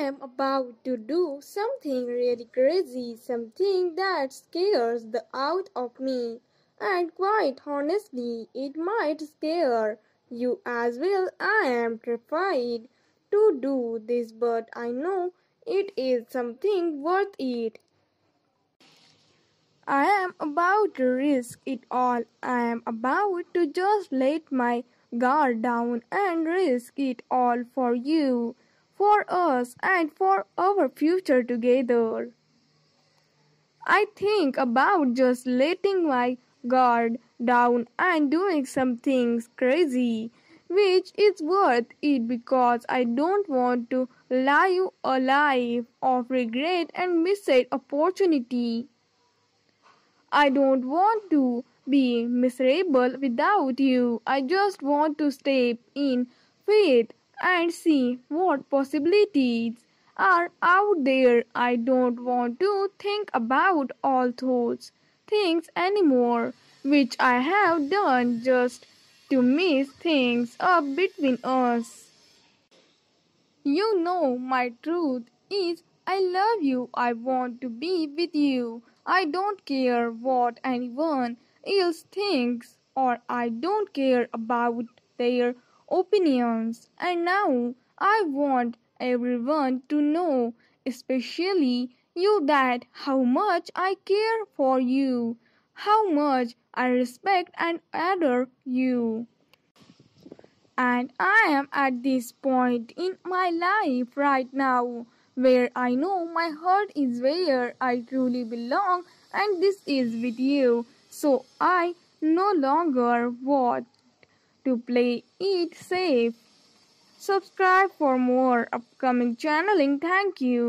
am about to do something really crazy, something that scares the out of me. And quite honestly, it might scare you as well. I am terrified to do this, but I know it is something worth it. I am about to risk it all. I am about to just let my guard down and risk it all for you, for us, and for our future together. I think about just letting my guard down and doing some things crazy, which is worth it because I don't want to live a life of regret and missed opportunity. I don't want to be miserable without you. I just want to step in faith and see what possibilities are out there. I don't want to think about all those things anymore, which I have done just to mess things up between us. You know my truth is I love you. I want to be with you. I don't care what anyone else thinks or I don't care about their opinions. And now I want everyone to know, especially you, that how much I care for you, how much I respect and adore you. And I am at this point in my life right now where I know my heart is where I truly belong and this is with you. So I no longer want to play it safe. Subscribe for more upcoming channeling. Thank you.